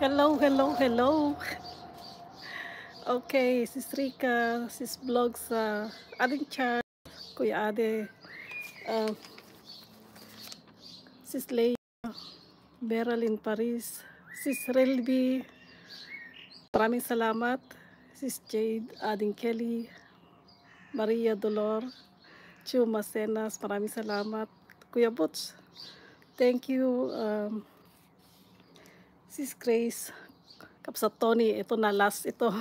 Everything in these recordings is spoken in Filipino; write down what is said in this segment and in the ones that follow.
Hello, hello, hello. Okay, sis Rika, sis vlog sa Ading Char, Kuya Ade, uh, sis Leia, Beralyn Paris, sis Relby, maraming salamat, sis Jade, Ading Kelly, Maria Dolor, Chu Macenas, maraming salamat, Kuya Butch, thank you, um, sis Grace, Kapsa Tony, ito na last ito.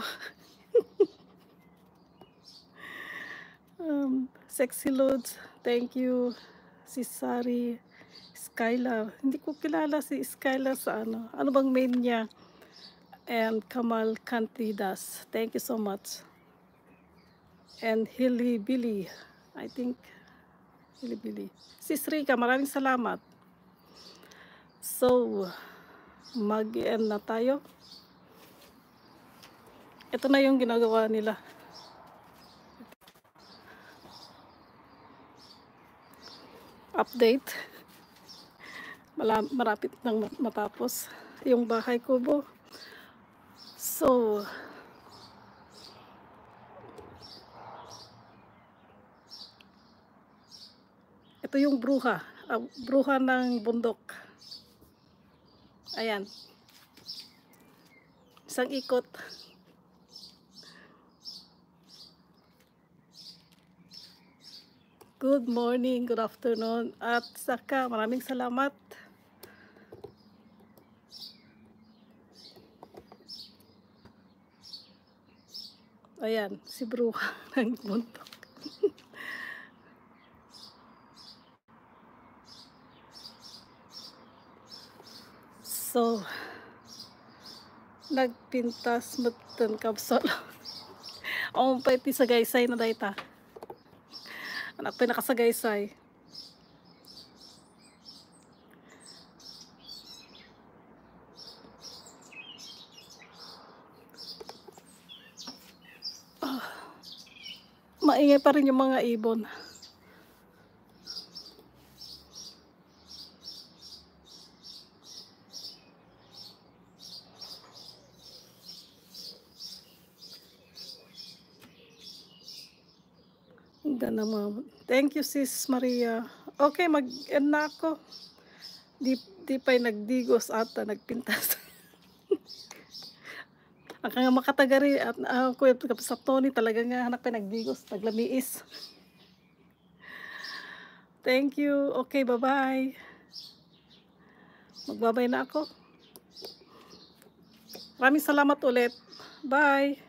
um, sexy Loads, thank you. Si Sari, Skylar. Hindi ko kilala si Skylar sa ano. Ano bang main niya? And Kamal Cantidas. Thank you so much. And Hilly Billy. I think Hilly Billy. Sis Rika, maraming salamat. So, mag-end na tayo. Ito na yung ginagawa nila. Update. Marapit nang matapos yung bahay kubo. So, ito yung bruha. Uh, bruha ng bundok. Ayan. Isang ikot. Good morning, good afternoon, at saka maraming salamat. Ayan, si Bruha ng buntok. So, nagpintas matan kapsol. Ang pwede sa gaysay na dayta. Anak pa nakasagaysay. Oh. Maingay pa rin yung mga ibon. Ganda naman. Thank you, sis Maria. Okay, mag-end na ako. Di, di pa'y nagdigos ata, nagpintas. Ang nga makatagari at uh, kuya sa Tony talaga nga anak pa nagdigos, naglamiis. Thank you. Okay, bye-bye. Magbabay na ako. Maraming salamat ulit. Bye.